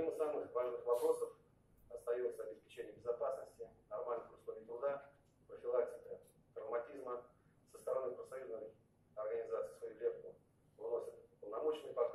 Одним из самых важных вопросов остается обеспечение безопасности, нормальных условий труда, профилактика травматизма со стороны профсоюзной организации свою лепту выносят полномочный партнер.